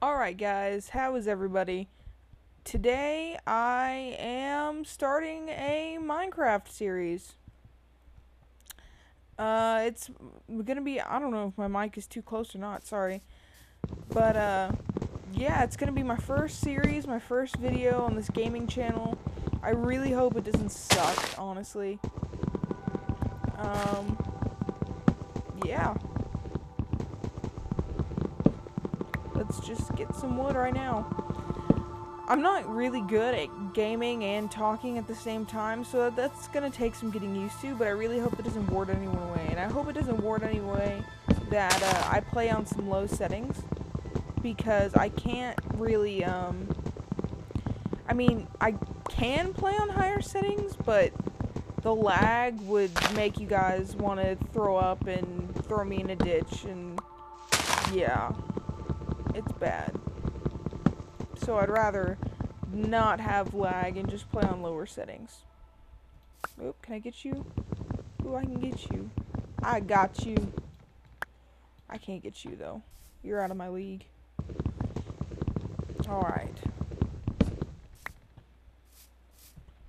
Alright guys, how is everybody? Today I am starting a Minecraft series. Uh, it's gonna be, I don't know if my mic is too close or not, sorry. But, uh, yeah, it's gonna be my first series, my first video on this gaming channel. I really hope it doesn't suck, honestly. Um, yeah. Let's just get some wood right now. I'm not really good at gaming and talking at the same time, so that's gonna take some getting used to, but I really hope it doesn't ward anyone away. And I hope it doesn't ward anyway that uh, I play on some low settings, because I can't really, um, I mean, I can play on higher settings, but the lag would make you guys want to throw up and throw me in a ditch, and yeah, it's bad. So I'd rather not have lag and just play on lower settings. Oop, can I get you? Ooh, I can get you. I got you. I can't get you, though. You're out of my league. Alright.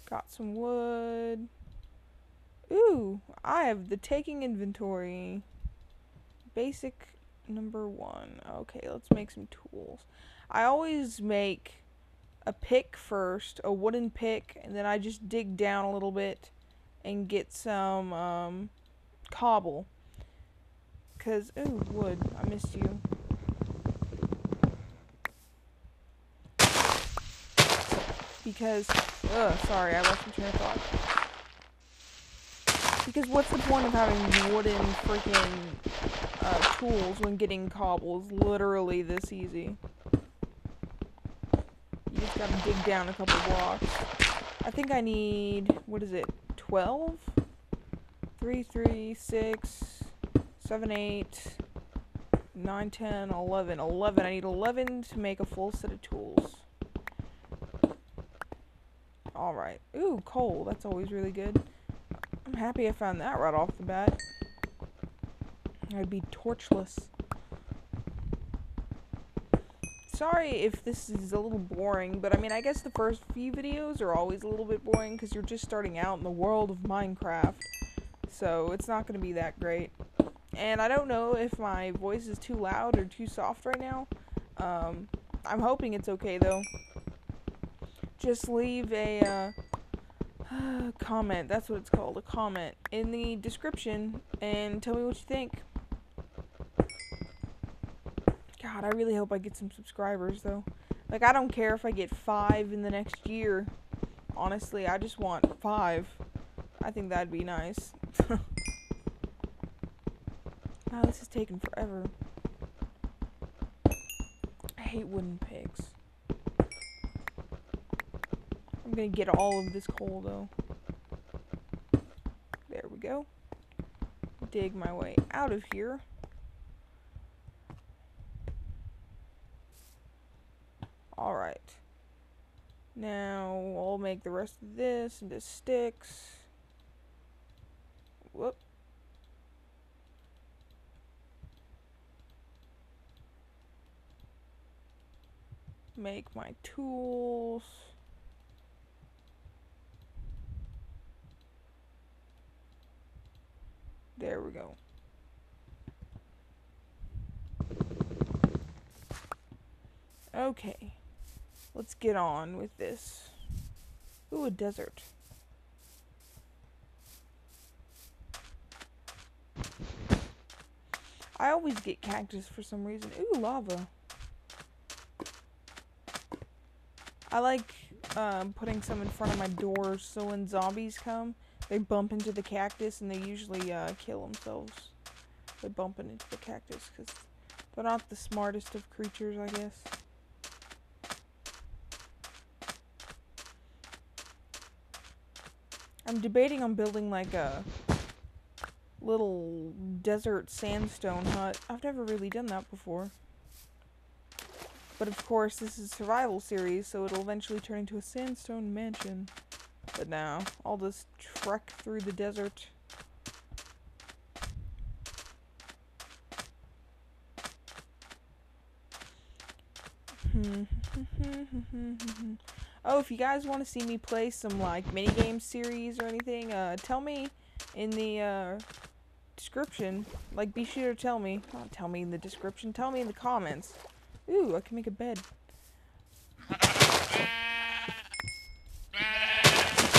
Got some wood. Ooh, I have the taking inventory. Basic number one. Okay, let's make some tools. I always make a pick first, a wooden pick, and then I just dig down a little bit and get some um, cobble. Cause, ooh, wood, I missed you. Because, ugh, sorry, I lost my train of thought. Because what's the point of having wooden freaking uh, tools when getting cobble is literally this easy? You just gotta dig down a couple blocks. I think I need, what is it, 12? 3, 3, 6, 7, 8, 9, 10, 11. 11. I need 11 to make a full set of tools. Alright. Ooh, coal. That's always really good. Happy I found that right off the bat. I'd be torchless. Sorry if this is a little boring, but I mean, I guess the first few videos are always a little bit boring because you're just starting out in the world of Minecraft. So, it's not going to be that great. And I don't know if my voice is too loud or too soft right now. Um, I'm hoping it's okay, though. Just leave a, uh, comment, that's what it's called, a comment, in the description, and tell me what you think. God, I really hope I get some subscribers, though. Like, I don't care if I get five in the next year. Honestly, I just want five. I think that'd be nice. wow, this is taking forever. I hate wooden pigs. I'm gonna get all of this coal, though. There we go. Dig my way out of here. Alright. Now, I'll make the rest of this into sticks. Whoop. Make my tools. There we go. Okay. Let's get on with this. Ooh, a desert. I always get cactus for some reason. Ooh, lava. I like um, putting some in front of my door so when zombies come, they bump into the cactus and they usually uh, kill themselves by bumping into the cactus because they're not the smartest of creatures, I guess. I'm debating on building like a little desert sandstone hut. I've never really done that before. But of course, this is a survival series, so it'll eventually turn into a sandstone mansion. But now, I'll just trek through the desert. oh, if you guys want to see me play some like minigame series or anything, uh, tell me in the uh, description. Like, be sure to tell me. Not tell me in the description. Tell me in the comments. Ooh, I can make a bed.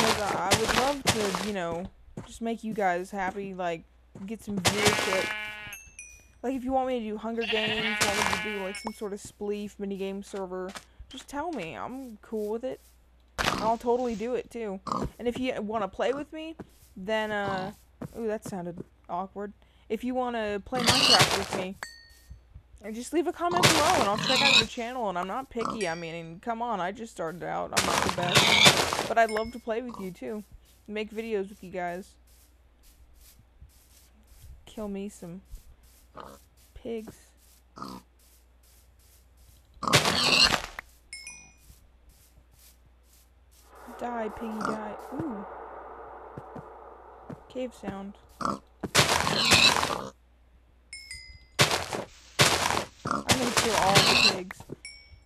Because uh, I would love to, you know, just make you guys happy. Like, get some viewership. Like, if you want me to do Hunger Games, want me to do, like, some sort of spleef minigame server, just tell me. I'm cool with it. I'll totally do it, too. And if you want to play with me, then, uh... Ooh, that sounded awkward. If you want to play Minecraft with me, just leave a comment below and I'll check out your channel. And I'm not picky. I mean, come on, I just started out. I'm not the best. But I'd love to play with you, too. Make videos with you guys. Kill me some pigs. Die, piggy, die. Ooh. Cave sound. I'm gonna kill all the pigs.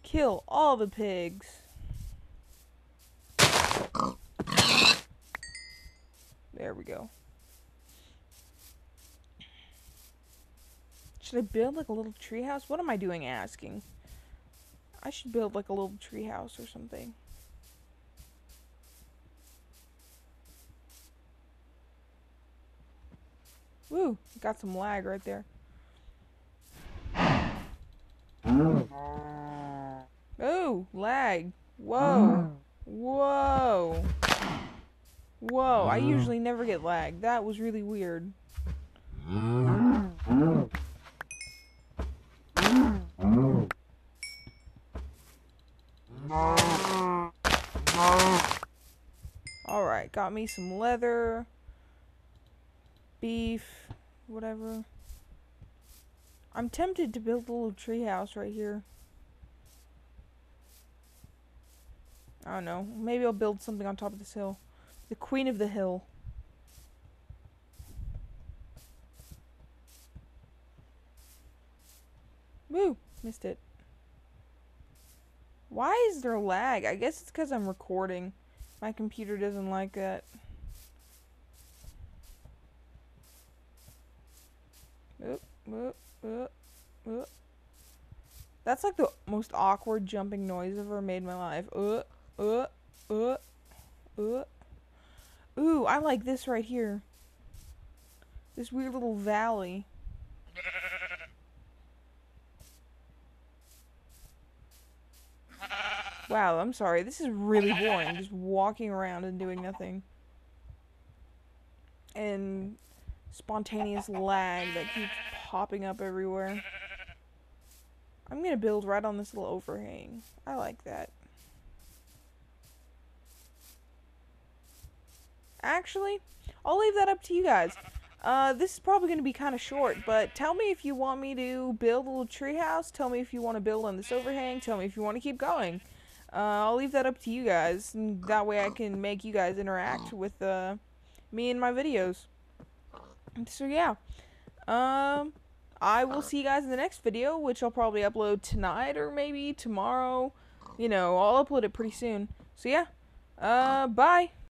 Kill all the pigs. There we go. Should I build like a little treehouse? What am I doing asking? I should build like a little treehouse or something. Woo, got some lag right there. Oh, lag. Whoa. Oh. Whoa. Whoa, I mm. usually never get lag. That was really weird. Alright, got me some leather, beef, whatever. I'm tempted to build a little treehouse right here. I don't know. Maybe I'll build something on top of this hill. The queen of the hill. Woo! Missed it. Why is there lag? I guess it's because I'm recording. My computer doesn't like that. Oop, oop, oop, oop. That's like the most awkward jumping noise I've ever made in my life. Uh, uh, uh, uh. Ooh, I like this right here. This weird little valley. Wow, I'm sorry. This is really boring. Just walking around and doing nothing. And spontaneous lag that keeps popping up everywhere. I'm gonna build right on this little overhang. I like that. Actually, I'll leave that up to you guys. Uh, this is probably going to be kind of short, but tell me if you want me to build a little treehouse. Tell me if you want to build on this overhang. Tell me if you want to keep going. Uh, I'll leave that up to you guys. And that way I can make you guys interact with uh, me in my videos. So yeah. Um, I will see you guys in the next video, which I'll probably upload tonight or maybe tomorrow. You know, I'll upload it pretty soon. So yeah. Uh, bye.